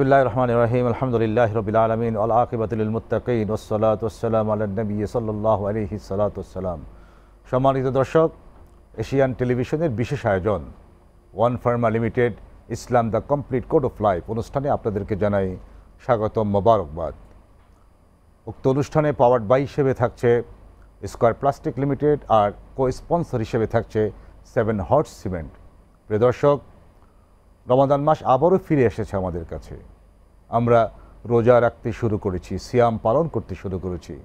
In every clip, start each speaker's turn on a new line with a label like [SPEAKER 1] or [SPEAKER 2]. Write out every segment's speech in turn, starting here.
[SPEAKER 1] বিসমিল্লাহ রহমান রহিম, আলহামদুলিল্লাহ রবিল আলমিন আল আকিবাতুল ওসলাত ওসালাম আল্লাহ নবী সাল্লাহ আলহি সালাতাম সম্মানিত দর্শক, এশিয়ান টেলিভিশনের বিশেষ আয়োজন, One Pharma Limited, Islam the complete code of life অনুষ্ঠানে আপনাদেরকে জানাই স্বাগতম মোবারকবাদ। উক্ত অনুষ্ঠানে পাওয়ার বাই হিসেবে থাকছে স্কোয়ার প্লাস্টিক লিমিটেড আর কো স্পন্সর হিসেবে থাকছে সেভেন হর্স সিমেন্ট। প্রিয় দর্শক রমাদান মাস আবারও ফিরে এসেছে আমাদের কাছে। আমরা রোজা রাখতে শুরু করেছি, সিয়াম পালন করতে শুরু করেছি।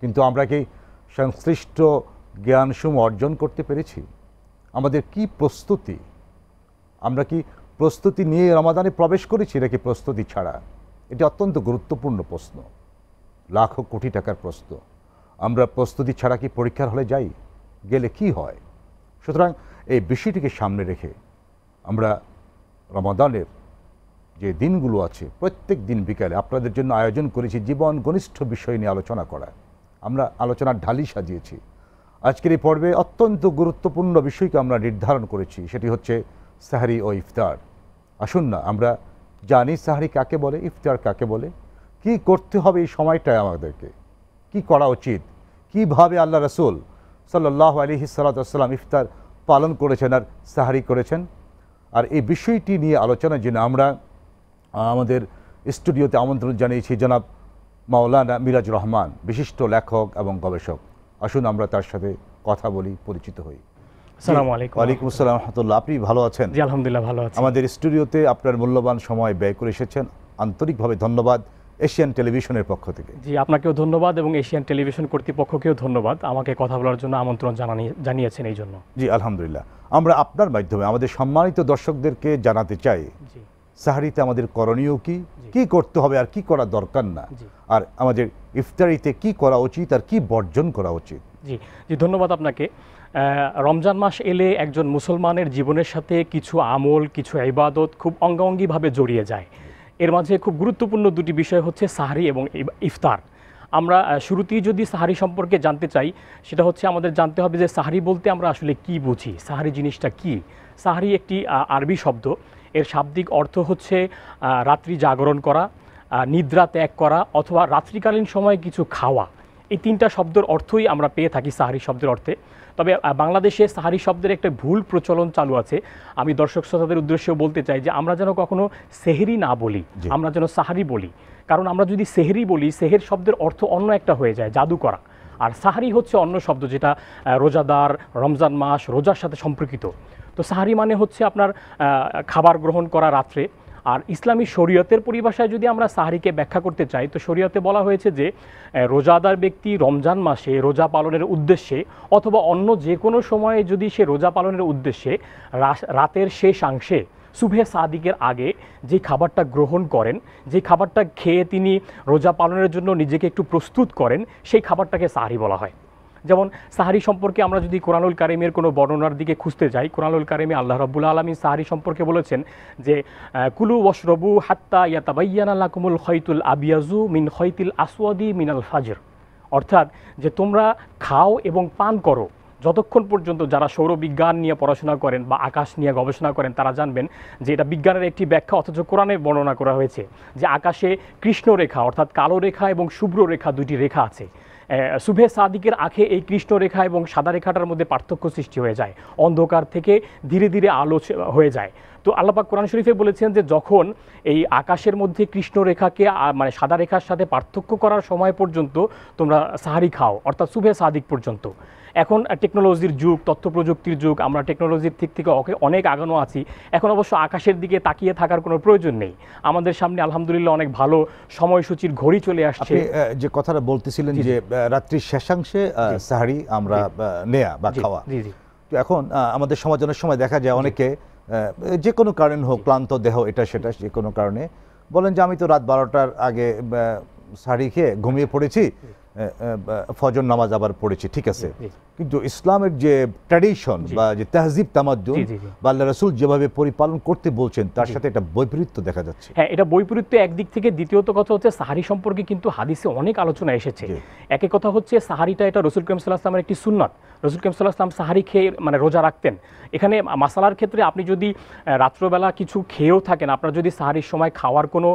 [SPEAKER 1] কিন্তু আমরা কি সংশ্লিষ্ট জ্ঞানসমূহ অর্জন করতে পেরেছি? আমাদের কি প্রস্তুতি? আমরা কি প্রস্তুতি নিয়ে রমাদানে প্রবেশ করেছি নাকি প্রস্তুতি ছাড়া? এটি অত্যন্ত গুরুত্বপূর্ণ প্রশ্ন। লাখো কোটি টাকার প্রশ্ন। আমরা প্রস্তুতি ছাড়া কি পরীক্ষার হলে যাই? গেলে কি হয়? সুতরাং এই বিষয়টিকে সামনে রেখে আমরা রমাদানের যে দিনগুলো আছে, প্রত্যেক দিন বিকালে আপনাদের জন্য আয়োজন করেছি জীবন ঘনিষ্ঠ বিষয় নিয়ে আলোচনা করা। আমরা আলোচনার ঢালি সাজিয়েছি। আজকের এই পর্বে অত্যন্ত গুরুত্বপূর্ণ বিষয়কে আমরা নির্ধারণ করেছি, সেটি হচ্ছে সাহারি ও ইফতার। আসুন না, আমরা জানি সাহারি কাকে বলে, ইফতার কাকে বলে, কি করতে হবে এই সময়টায় আমাদেরকে, কি করা উচিত, কীভাবে আল্লাহ রসুল সাল্লাহ আলী সাল্লাম ইফতার পালন করেছেন আর সাহারি করেছেন? আর এই বিষয়টি নিয়ে আলোচনার জন্য আমরা আমাদের স্টুডিওতে আমন্ত্রণ জানিয়েছি জনাব মাওলানা মিরাজ রহমান বিশিষ্ট লেখক এবং গবেষক। আসুন আমরা তার সাথে কথা বলি পরিচিত হই।
[SPEAKER 2] আসসালামু আলাইকুম।
[SPEAKER 1] ওয়ালাইকুম আসসালাম রহমতুল্লাহ আপনি ভালো আছেন?
[SPEAKER 2] জি আলহামদুলিল্লাহ ভালো
[SPEAKER 1] আমাদের স্টুডিওতে আপনার মূল্যবান সময় ব্যয় করে এসেছেন। আন্তরিকভাবে ধন্যবাদ। এশিয়ান টেলিভিশনের পক্ষ থেকে।
[SPEAKER 2] জি আপনাকেও ধন্যবাদ এবং এশিয়ান টেলিভিশন কর্তৃপক্ষকেও ধন্যবাদ আমাকে কথা বলার জন্য আমন্ত্রণ জানিয়েছেন এই জন্য।
[SPEAKER 1] জি আলহামদুলিল্লাহ। আমরা আপনার মাধ্যমে আমাদের সম্মানিত দর্শকদেরকে জানাতে চাই সাহারিতে আমাদের করণীয় কি? কি করতে হবে আর কি করা দরকার না? আর আমাদের ইফতারিতে কি করা উচিত আর কি বর্জন করা উচিত?
[SPEAKER 2] জি জি ধন্যবাদ আপনাকে। রমজান মাস এলে একজন মুসলমানের জীবনের সাথে কিছু আমল কিছু ইবাদত খুব অঙ্গাঙ্গিভাবে জড়িয়ে যায়। এর মাঝে খুব গুরুত্বপূর্ণ দুটি বিষয় হচ্ছে সাহারি এবং ইফতার। আমরা শুরুতেই যদি সাহারি সম্পর্কে জানতে চাই, সেটা হচ্ছে আমাদের জানতে হবে যে সাহারি বলতে আমরা আসলে কি বুঝি? সাহারি জিনিসটা কি? সাহারি একটি আরবি শব্দ। এর শাব্দিক অর্থ হচ্ছে রাত্রি জাগরণ করা নিদ্রা ত্যাগ করা অথবা রাত্রিকালীন সময় কিছু খাওয়া। এই তিনটা শব্দের অর্থই আমরা পেয়ে থাকি সাহারি শব্দের অর্থে। তবে বাংলাদেশে সাহারি শব্দের একটা ভুল প্রচলন চালু আছে। আমি দর্শক শ্রোতাদের উদ্দেশ্যে বলতে চাই যে আমরা যেন কখনো সেহেরি না বলি আমরা যেন সাহারি বলি। কারণ আমরা যদি সেহেরি বলি সেহের শব্দের অর্থ অন্য একটা হয়ে যায় জাদু করা আর সাহারি হচ্ছে অন্য শব্দ যেটা রোজাদার রমজান মাস রোজার সাথে সম্পর্কিত। তো সাহারি মানে হচ্ছে আপনার খাবার গ্রহণ করা রাত্রে। আর ইসলামী শরীয়তের পরিভাষায় যদি আমরা সাহারিকে ব্যাখ্যা করতে চাই, তো শরীয়তে বলা হয়েছে যে রোজাদার ব্যক্তি রমজান মাসে রোজা পালনের উদ্দেশ্যে অথবা অন্য যে কোনো সময়ে যদি সে রোজা পালনের উদ্দেশ্যে রাতের শেষাংশে সুভে সাদিকের আগে যে খাবারটা গ্রহণ করেন, যে খাবারটা খেয়ে তিনি রোজা পালনের জন্য নিজেকে একটু প্রস্তুত করেন, সেই খাবারটাকে সাহারি বলা হয়। যেমন সাহারি সম্পর্কে আমরা যদি কোরআনুল কারিমের কোনো বর্ণনার দিকে খুঁজতে যাই, কোরআনুল কারিমে আল্লাহ রব্বুল আলমী সাহারি সম্পর্কে বলেছেন যে কুলু ওয়শরবু হাত্তা ইয়াতাবাইয়ান আল্লাকুমুল খৈতুল আবিয়াজু মিন খৈতিল আসওয়াদি মিনাল ফাজর। অর্থাৎ যে তোমরা খাও এবং পান করো। যতক্ষণ পর্যন্ত যারা সৌরবিজ্ঞান নিয়ে পড়াশোনা করেন বা আকাশ নিয়ে গবেষণা করেন, তারা জানবেন যে এটা বিজ্ঞানের একটি ব্যাখ্যা, অথচ কোরআনে বর্ণনা করা হয়েছে যে আকাশে কৃষ্ণ রেখা অর্থাৎ কালো রেখা এবং শুভ্র রেখা দুটি রেখা আছে। শুভে সাদিকের আঁখে এই কৃষ্ণ রেখা এবং সাদা রেখাটার মধ্যে পার্থক্য সৃষ্টি হয়ে যায়। অন্ধকার থেকে ধীরে ধীরে আলো হয়ে যায়। তো আল্লাপাক কোরআন শরীফে বলেছেন যে যখন এই আকাশের মধ্যে কৃষ্ণ রেখাকে মানে সাদা রেখার সাথে পার্থক্য করার সময় পর্যন্ত তোমরা সাহারি খাও অর্থাৎ শুভে সাদিক পর্যন্ত। এখন টেকনোলজির যুগ তথ্য প্রযুক্তির যুগ আমরা টেকনোলজির দিক থেকে অনেক আগানো আছি। এখন অবশ্য আকাশের দিকে তাকিয়ে থাকার কোনো প্রয়োজন নেই। আমাদের সামনে আলহামদুলিল্লাহ অনেক ভালো সময়সূচির ঘড়ি চলে আসছে।
[SPEAKER 1] যে কথাটা বলতেছিলেন যে রাত্রির শেষাংশে সাহারি আমরা নেয়া বা খাওয়া।
[SPEAKER 2] জি জি।
[SPEAKER 1] এখন আমাদের সমাজ অনেক সময় দেখা যায় অনেকে যে কোনো কারণ হোক, ক্লান্ত দেহ, এটা সেটা যে কোনো কারণে বলেন যে আমি তো রাত বারোটার আগে শাড়ি খেয়ে ঘুমিয়ে পড়েছি ফজর নামাজ আবার পড়েছি, ঠিক আছে। কিন্তু ইসলামের যে ট্র্যাডিশন বা যে তাহজিব তামাদ্দুন। বা আল্লাহ রসুল যেভাবে পরিপালন করতে বলছেন তার সাথে একটা বৈপরীত্য দেখা যাচ্ছে।
[SPEAKER 2] হ্যাঁ এটা বৈপরীত্য একদিক থেকে দ্বিতীয়ত কথা হচ্ছে সাহারি সম্পর্কে কিন্তু হাদিসে অনেক আলোচনা এসেছে।
[SPEAKER 1] জি।
[SPEAKER 2] একে কথা হচ্ছে সাহারিটা এটা রসুল করিম সাল্লাহ আসলামের একটি সুন্নত। রসুল করিম সাল্লাহ আসলাম সাহারি খেয়ে মানে রোজা রাখতেন। এখানে মাসালার ক্ষেত্রে আপনি যদি রাত্রবেলা কিছু খেয়েও থাকেন আপনার যদি সাহারির সময় খাওয়ার কোনো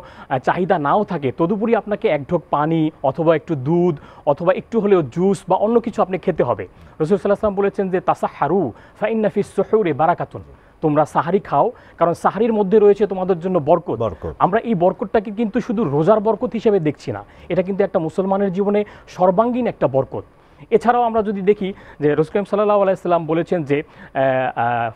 [SPEAKER 2] চাহিদা নাও থাকে তদুপরি আপনাকে এক ঢোক পানি অথবা একটু দুধ অথবা একটু হলেও জুস বা অন্য কিছু আপনি খেতে হবে। রসুল সাল্লাহ আসলাম বলেছেন যে তাসা হারু ফাইন্নাফিস সোহরে বারাকাতুন। তোমরা সাহারি খাও কারণ সাহারির মধ্যে রয়েছে তোমাদের জন্য বরকত।
[SPEAKER 1] বরকত।
[SPEAKER 2] আমরা এই বরকতটাকে কিন্তু শুধু রোজার বরকত হিসেবে দেখছি না এটা কিন্তু একটা মুসলমানের জীবনে সর্বাঙ্গীন একটা বরকত। এছাড়াও আমরা যদি দেখি যে রসুলাম সাল্লাহ আলাইসাল্লাম বলেছেন যে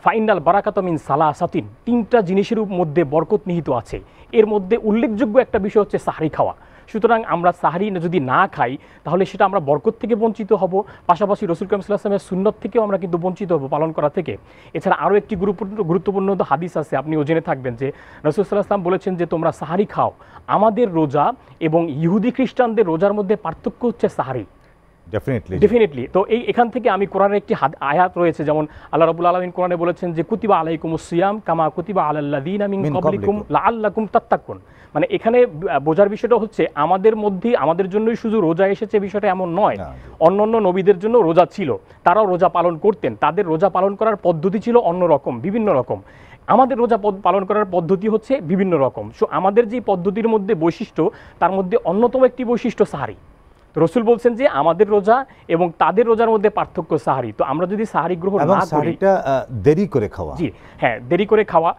[SPEAKER 2] ফাইনাল বারাকাতমিন সালা সাতিন তিনটা জিনিসের মধ্যে বরকত নিহিত আছে। এর মধ্যে উল্লেখযোগ্য একটা বিষয় হচ্ছে সাহারি খাওয়া। সুতরাং আমরা সাহারি যদি না খাই, তাহলে সেটা আমরা বরকত থেকে বঞ্চিত হব। পাশাপাশি রসুল কামসুল্লাহামের সুন্নত থেকেও আমরা কিন্তু বঞ্চিত হব পালন করা থেকে। এছাড়া আরও একটি গুরুত্বপূর্ণ গুরুত্বপূর্ণ হাদিস আছে, আপনি ও জেনে থাকবেন যে রসুল সাল্লাহাম বলেছেন যে তোমরা সাহারি খাও। আমাদের রোজা এবং ইহুদি খ্রিস্টানদের রোজার মধ্যে পার্থক্য হচ্ছে সাহারি।
[SPEAKER 1] ডেফিনেটলি
[SPEAKER 2] ডেফিনেটলি তো এই এখান থেকে আমি কোরআনের একটি আয়াত রয়েছে যেমন আল্লাহ রাবুল আলমিন কোরআনে বলেছেন যে কুতিবা আলাইকুম সিয়াম কামা কুতিবা আলাল্লাদিন মিন কবলিকুম। লাআল্লাকুম তাত্তাকুন। মানে এখানে বোঝার বিষয়টা হচ্ছে আমাদের মধ্যে আমাদের জন্যই শুধু রোজা এসেছে বিষয়টা এমন নয়। অন্য অন্য নবীদের জন্য রোজা ছিল। তারাও রোজা পালন করতেন। তাদের রোজা পালন করার পদ্ধতি ছিল অন্য রকম বিভিন্ন রকম। আমাদের রোজা পালন করার পদ্ধতি হচ্ছে বিভিন্ন রকম। সো আমাদের যে পদ্ধতির মধ্যে বৈশিষ্ট্য তার মধ্যে অন্যতম একটি বৈশিষ্ট্য সাহারি। রসুল বলছেন যে আমাদের রোজা এবং তাদের রোজার মধ্যে পার্থক্য সাহারি। তো আমরা যদি সাহারি গ্রহণ না করি
[SPEAKER 1] দেরি করে খাওয়া।
[SPEAKER 2] জি হ্যাঁ দেরি করে খাওয়া।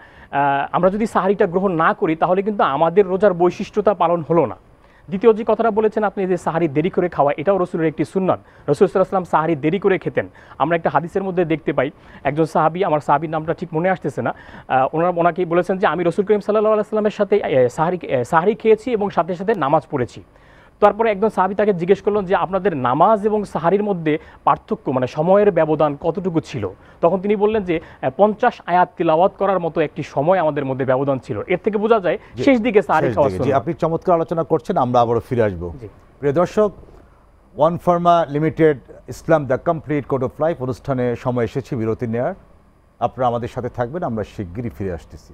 [SPEAKER 2] আমরা যদি সাহারিটা গ্রহণ না করি তাহলে কিন্তু আমাদের রোজার বৈশিষ্ট্যতা পালন হলো না। দ্বিতীয় যে কথাটা বলেছেন আপনি যে সাহারি দেরি করে খাওয়া এটাও রসুলের একটি সুন্নত। রসুল সাল্লাহাম সাহারি দেরি করে খেতেন। আমরা একটা হাদিসের মধ্যে দেখতে পাই একজন সাহাবি আমার সাহাবির নামটা ঠিক মনে আসতেছে না ওনারা ওনাকে বলেছেন যে আমি রসুল করিম সাল্লাহ আলাইস্লামের সাথে সাহারি সাহারি খেয়েছি এবং সাথে সাথে নামাজ পড়েছি। তারপরে একজন সাহাবি তাকে জিজ্ঞেস করলেন যে আপনাদের নামাজ এবং সাহারির মধ্যে পার্থক্য মানে সময়ের ব্যবধান কতটুকু ছিল? তখন তিনি বললেন যে পঞ্চাশ আয়াত তিলাওয়াত করার মতো একটি সময় আমাদের মধ্যে ব্যবধান ছিল। এর থেকে বোঝা যায় শেষ দিকে সাহারি খাওয়া।
[SPEAKER 1] আপনি চমৎকার আলোচনা করছেন আমরা আবারও ফিরে আসব। প্রিয় দর্শক One Pharma Limited Islam the complete code of life অনুষ্ঠানে সময় এসেছে বিরতি নেয়ার। আপনারা আমাদের সাথে থাকবেন আমরা শিগগিরই ফিরে আসতেছি।